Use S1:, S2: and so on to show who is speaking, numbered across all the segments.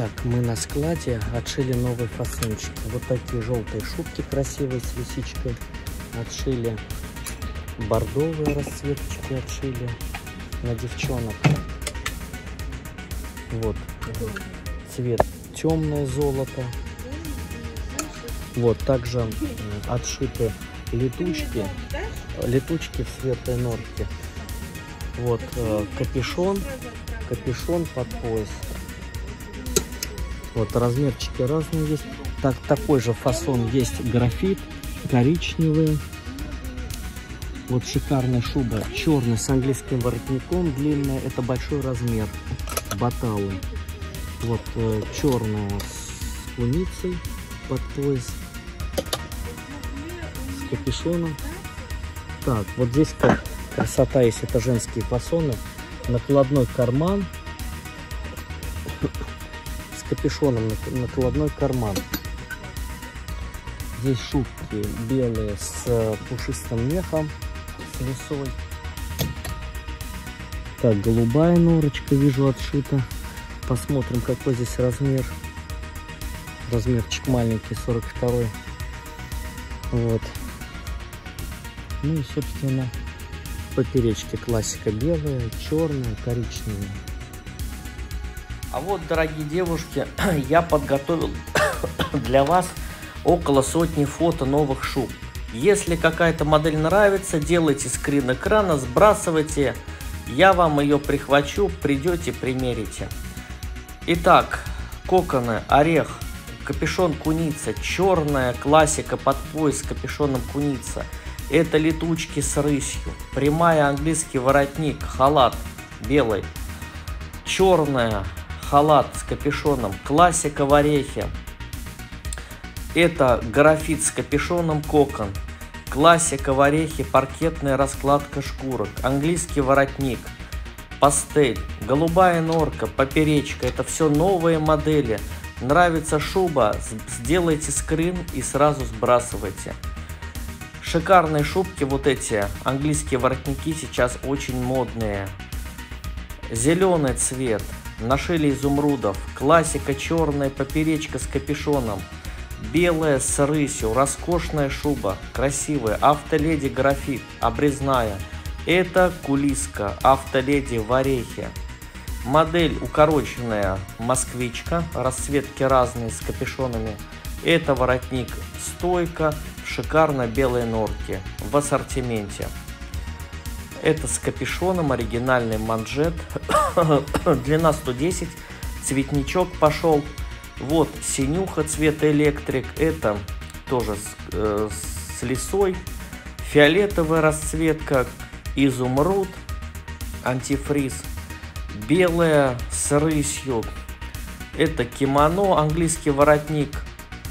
S1: Так, мы на складе отшили новый фасончик. Вот такие желтые шубки красивые с лисичкой. Отшили бордовые расцветочки отшили на девчонок. Вот цвет темное золото. Вот также отшиты летучки, летучки в светлой норке. Вот э, капюшон, капюшон под пояс. Вот размерчики разные есть. Так, такой же фасон есть графит, коричневый. Вот шикарная шуба, черный с английским воротником, длинная. Это большой размер, баталы. Вот э, черная с куницей под пояс, с капюшоном. Так, вот здесь как красота, есть это женские фасоны. Накладной карман капюшоном, накладной карман. Здесь шубки белые с э, пушистым мехом, с лесой. Так, голубая норочка вижу отшита. Посмотрим, какой здесь размер. Размерчик маленький, 42 Вот. Ну и, собственно, поперечки классика белая, черная, коричневая.
S2: А вот, дорогие девушки, я подготовил для вас около сотни фото новых шуб. Если какая-то модель нравится, делайте скрин экрана, сбрасывайте. Я вам ее прихвачу, придете, примерите. Итак, коконы, орех, капюшон куница, черная классика под пояс с капюшоном куница. Это летучки с рысью, прямая английский воротник, халат белый, черная халат с капюшоном, классика в орехе. Это графит с капюшоном кокон, классика в орехе, паркетная раскладка шкурок, английский воротник – пастель, голубая норка, поперечка. Это все новые модели. Нравится шуба, сделайте скрин и сразу сбрасывайте. Шикарные шубки вот эти, английские воротники сейчас очень модные. Зеленый цвет, нашили изумрудов, классика черная поперечка с капюшоном. Белая с рысью, роскошная шуба, красивая, автоледи графит, обрезная – это кулиска. Автоледи в орехе. Модель укороченная. Москвичка, расцветки разные с капюшонами. Это воротник. Стойка в шикарно белой норке. В ассортименте. Это с капюшоном, оригинальный манжет, длина 110, цветничок пошел. Вот синюха цвета электрик, это тоже с, э, с лисой. Фиолетовая расцветка, изумруд, антифриз, белая с рысью. Это кимоно, английский воротник,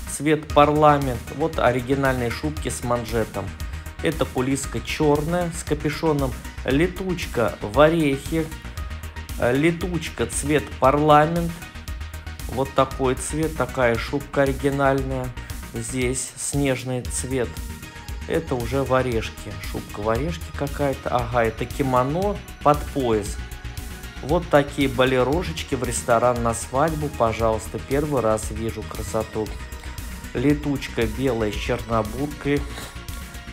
S2: цвет парламент. Вот оригинальные шубки с манжетом. Это кулиска черная с капюшоном, летучка в орехе, летучка цвет парламент. Вот такой цвет, такая шубка оригинальная. Здесь снежный цвет это уже в орешке. Шубка в орешке какая-то. Ага, это кимоно под пояс. Вот такие балерожечки в ресторан на свадьбу. Пожалуйста, первый раз вижу красоту. Летучка белая с чернобуркой.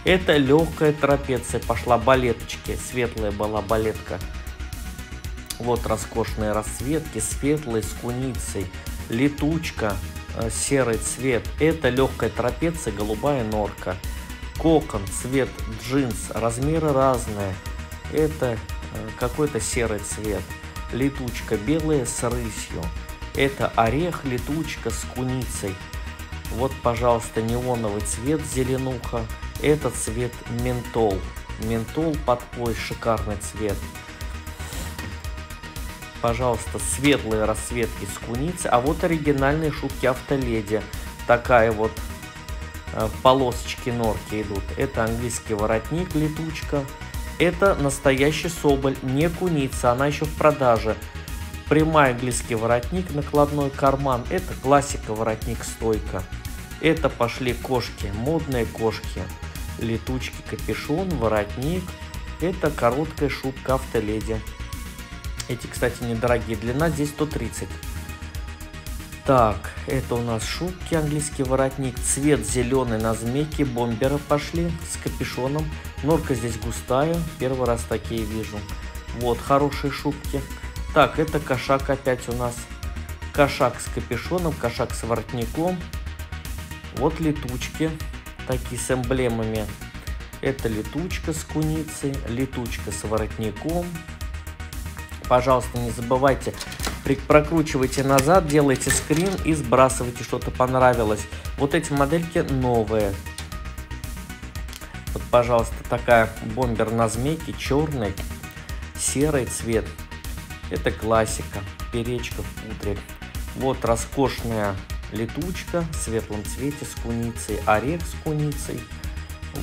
S2: Это легкая трапеция. Пошла балеточки. Светлая была балетка. Вот роскошные расцветки. Светлые с куницей. Летучка. Э, серый цвет. Это легкая трапеция. Голубая норка. Кокон, цвет джинс, размеры разные. Это э, какой-то серый цвет. Летучка белая с рысью. Это орех, летучка с куницей. Вот, пожалуйста, неоновый цвет зеленуха. Это цвет ментол. Ментол под пояс, шикарный цвет. Пожалуйста, светлые расцветки с куницей. А вот оригинальные шубки автоледи. Такая вот Э, полосочки норки идут. Это английский воротник, летучка. Это настоящий соболь, не куница, она еще в продаже. Прямой английский воротник, накладной карман. Это классика воротник стойка. Это пошли кошки, модные кошки. Летучки, капюшон, воротник. Это короткая шубка автоледи. Эти, кстати, недорогие. Длина здесь 130. Так, это у нас шубки, английский воротник, цвет зеленый на змейке, бомберы пошли с капюшоном. Норка здесь густая, первый раз такие вижу. Вот, хорошие шубки. Так, это кошак опять у нас. Кошак с капюшоном, кошак с воротником. Вот летучки, такие с эмблемами. Это летучка с куницей, летучка с воротником. Пожалуйста, не забывайте прокручивайте назад, делайте скрин и сбрасывайте, что-то понравилось. Вот эти модельки новые. Вот, пожалуйста, такая бомбер на змейке, черный, серый цвет. Это классика, перечка в пудре. Вот роскошная летучка в светлом цвете с куницей, орех с куницей.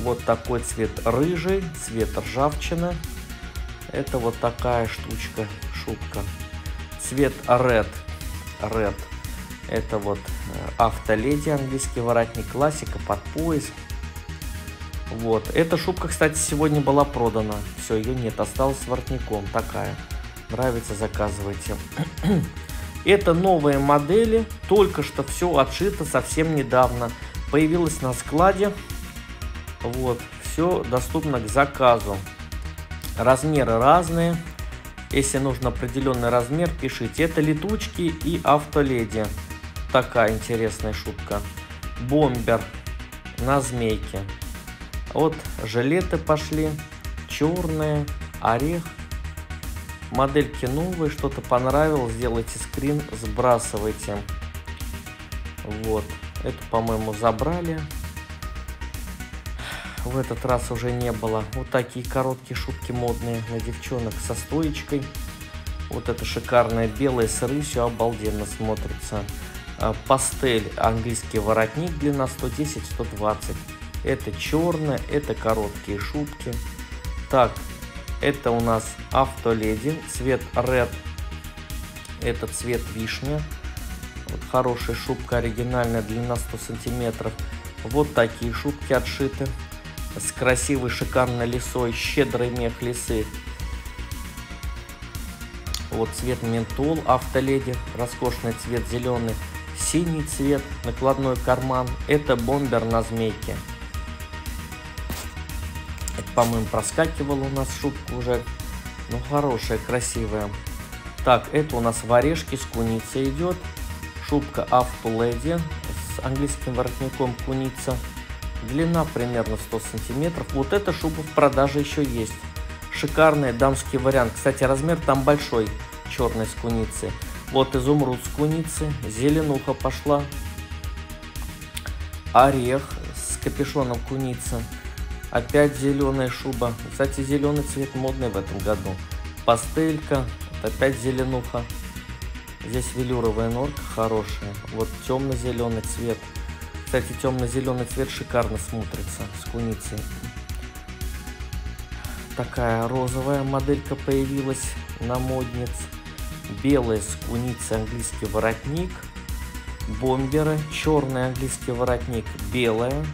S2: Вот такой цвет рыжий, цвет ржавчина. Это вот такая штучка, шубка цвет Red. Red. Это вот э, автоледи, английский воротник, классика под пояс. Вот. Эта шубка, кстати, сегодня была продана. Все, ее нет, осталась с воротником. Такая. Нравится, заказывайте. Это новые модели, только что все отшито совсем недавно. Появилась на складе. Вот, все доступно к заказу. Размеры разные. Если нужен определенный размер, пишите. Это летучки и автоледи. Такая интересная шутка. Бомбер на змейке. Вот жилеты пошли. Черные, орех. Модельки новые, что-то понравилось, сделайте скрин, сбрасывайте. Вот. Это, по-моему, забрали в этот раз уже не было. Вот такие короткие шубки модные на девчонок со стоечкой. Вот это шикарная белая с рысью, обалденно смотрится. А, пастель, английский воротник, длина 110-120. Это черная, это короткие шубки. Так, это у нас автоледи, цвет red. Это цвет вишня. Вот хорошая шубка оригинальная, длина 100 сантиметров. Вот такие шубки отшиты с красивой шикарной лисой, щедрый мех лисы. Вот цвет ментол, автоледи, роскошный цвет зеленый, синий цвет, накладной карман. Это бомбер на змейке. По-моему, проскакивала у нас шутка уже. Ну, хорошая, красивая. Так, это у нас в орешке с куницей идет. Шубка автоледи с английским воротником куница. Длина примерно 100 сантиметров. Вот эта шуба в продаже еще есть. Шикарный дамский вариант. Кстати, размер там большой, черной с куницы. Вот изумруд с куницы, зеленуха пошла. Орех с капюшоном куницы. Опять зеленая шуба. Кстати, зеленый цвет модный в этом году. Пастелька, опять зеленуха. Здесь велюровая норка хорошая. Вот темно-зеленый цвет. Кстати, темно-зеленый цвет шикарно смотрится с куницей. Такая розовая моделька появилась на модниц. Белая с куницей английский воротник. Бомберы. Черный английский воротник. Белая.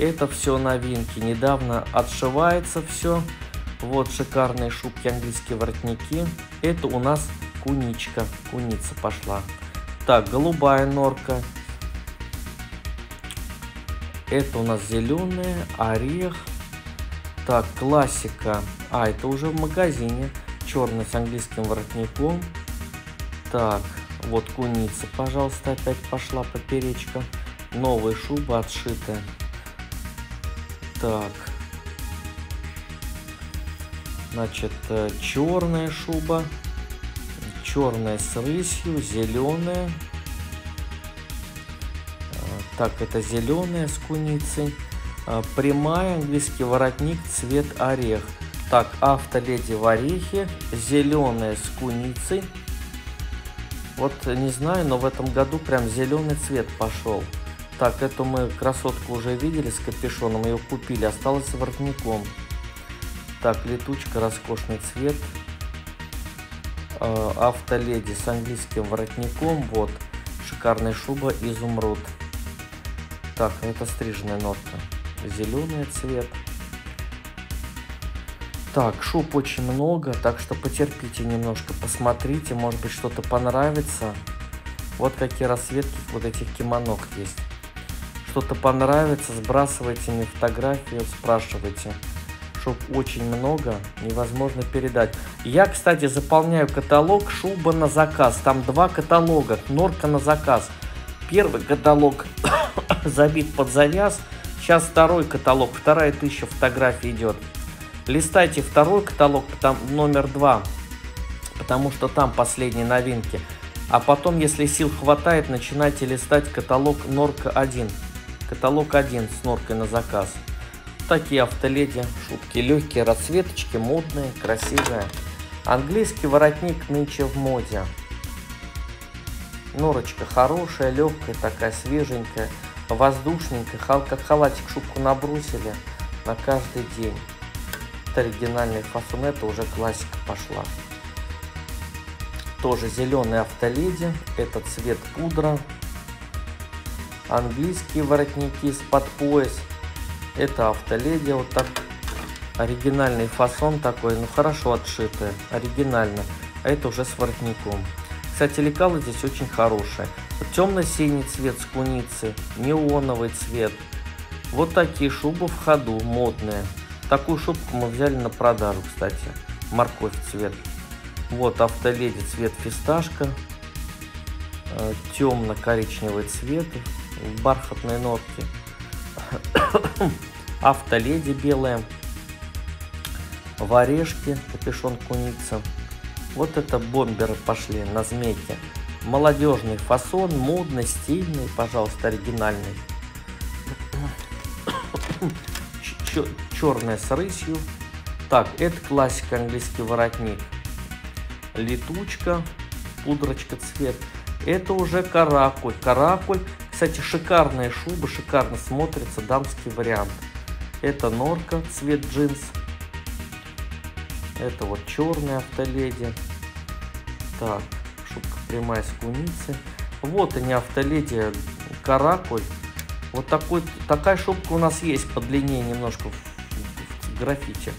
S2: Это все новинки. Недавно отшивается все. Вот шикарные шубки английские воротники. Это у нас куничка. Куница пошла. Так, голубая норка. Это у нас зеленая, орех. Так, классика. А, это уже в магазине. Черный с английским воротником. Так, вот куница, пожалуйста, опять пошла поперечка. Новая шуба отшитая. Так. Значит, э, черная шуба. Черная с рысью, зеленая. Так, это зеленая с куницей. А, прямая, английский воротник, цвет орех. Так, автоледи в орехе, зеленая с куницей. Вот не знаю, но в этом году прям зеленый цвет пошел. Так, эту мы красотку уже видели с капюшоном, ее купили, осталось с воротником. Так, летучка, роскошный цвет. А, автоледи с английским воротником, вот. Шикарная шуба, изумруд. Так, это стриженная нотка. Зеленый цвет. Так, шуб очень много, так что потерпите немножко, посмотрите, может быть что-то понравится. Вот какие расцветки вот этих кимонок есть. Что-то понравится, сбрасывайте мне фотографию, спрашивайте. Чтоб очень много, невозможно передать. Я, кстати, заполняю каталог шуба на заказ. Там два каталога, норка на заказ. Первый каталог забит под завяз. Сейчас второй каталог, вторая тысяча фотографий идет. Листайте второй каталог, там номер два, потому что там последние новинки. А потом, если сил хватает, начинайте листать каталог Норка 1. Каталог 1 с норкой на заказ. Такие автоледи, шубки легкие, расцветочки, модные, красивые. Английский воротник нынче в моде. Норочка хорошая, легкая, такая свеженькая, воздушненькая. Как халатик шубку набросили на каждый день. Это оригинальный фасон, это уже классика пошла. Тоже зеленый автоледи, это цвет пудра. Английские воротники из-под пояс. Это автоледи, вот так оригинальный фасон такой, ну хорошо отшитый, оригинально. А это уже с воротником. Кстати, лекала здесь очень хорошая. Темно-синий цвет с куницы, неоновый цвет. Вот такие шубы в ходу, модные. Такую шубку мы взяли на продажу, кстати. Морковь цвет. Вот автоледи цвет фисташка. Э, Темно-коричневый цвет в бархатной нотке. Автоледи белая. В орешке капюшон куница. Вот это бомберы пошли на змейке. Молодежный фасон, модный, стильный, пожалуйста, оригинальный черная с рысью. Так, это классика английский воротник. Летучка, пудрочка цвет. Это уже каракуль. Каракуль, кстати, шикарная шуба, шикарно смотрится, дамский вариант. Это норка, цвет джинс. Это вот черная автоледи. Так, шубка прямая с куницы. Вот они автоледи каракуль. Вот такой, такая шубка у нас есть по длине немножко в, в, в графите.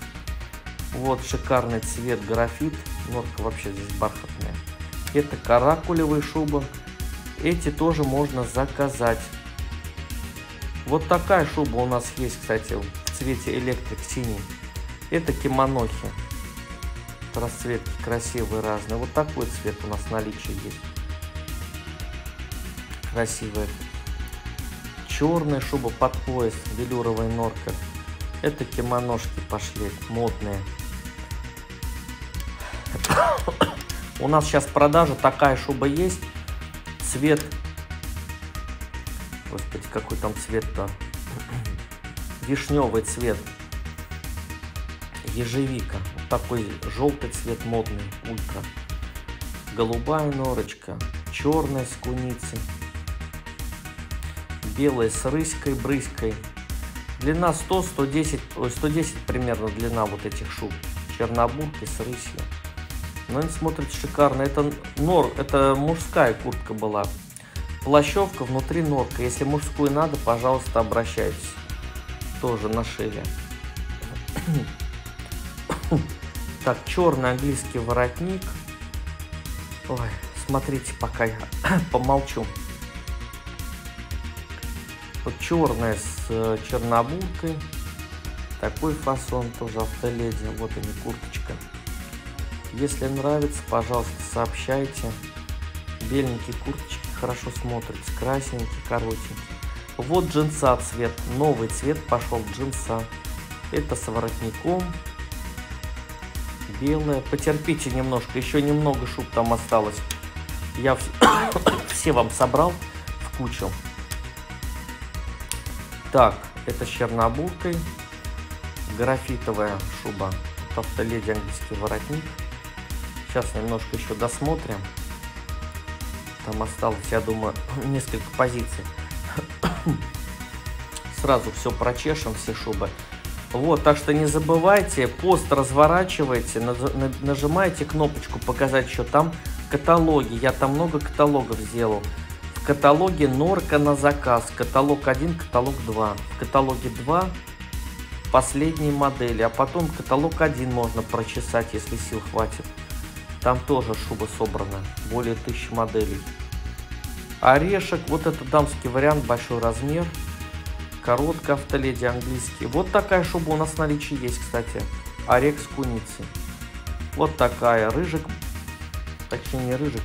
S2: Вот шикарный цвет графит. Нотка вообще здесь бархатная. Это каракулевые шубы. Эти тоже можно заказать. Вот такая шуба у нас есть, кстати, в цвете электрик синий. Это кимонохи. Расцветки красивые разные. Вот такой цвет у нас в наличии есть. Красивая черная шуба под пояс, велюровая норка. Это кимоножки пошли, модные. У нас сейчас в продаже такая шуба есть. Цвет... Господи, какой там цвет-то? Вишневый цвет. Ежевика. Вот такой желтый цвет модный, ультра. Голубая норочка. Черная с куницей белая с рыськой, брыськой. Длина 100, 110, 110 примерно длина вот этих шуб. Чернобурки с рысью. Но они смотрят шикарно. Это нор, это мужская куртка была. Плащевка, внутри норка. Если мужскую надо, пожалуйста, обращайтесь. Тоже нашили. Так, черный английский воротник. Ой, смотрите, пока я помолчу. Вот черная с э, чернобуркой. Такой фасон тоже автоледи. Вот они, курточка. Если нравится, пожалуйста, сообщайте. Беленькие курточки хорошо смотрятся. Красненькие, коротенькие. Вот джинса цвет. Новый цвет пошел джинса. Это с воротником. Белая. Потерпите немножко. Еще немного шуб там осталось. Я все вам собрал в кучу. Так, это с чернобуркой. Графитовая шуба. Автоледи английский воротник. Сейчас немножко еще досмотрим. Там осталось, я думаю, несколько позиций. Сразу все прочешем, все шубы. Вот, так что не забывайте, пост разворачивайте, нажимайте кнопочку «Показать что там каталоги». Я там много каталогов сделал. В каталоге Норка на заказ. Каталог 1, каталог 2. В каталоге 2 последние модели, а потом каталог 1 можно прочесать, если сил хватит. Там тоже шуба собрана, более тысячи моделей. Орешек, вот это дамский вариант, большой размер. Короткая автоледи английский. Вот такая шуба у нас в наличии есть, кстати. Орех с куницей. Вот такая, рыжик, точнее не рыжик,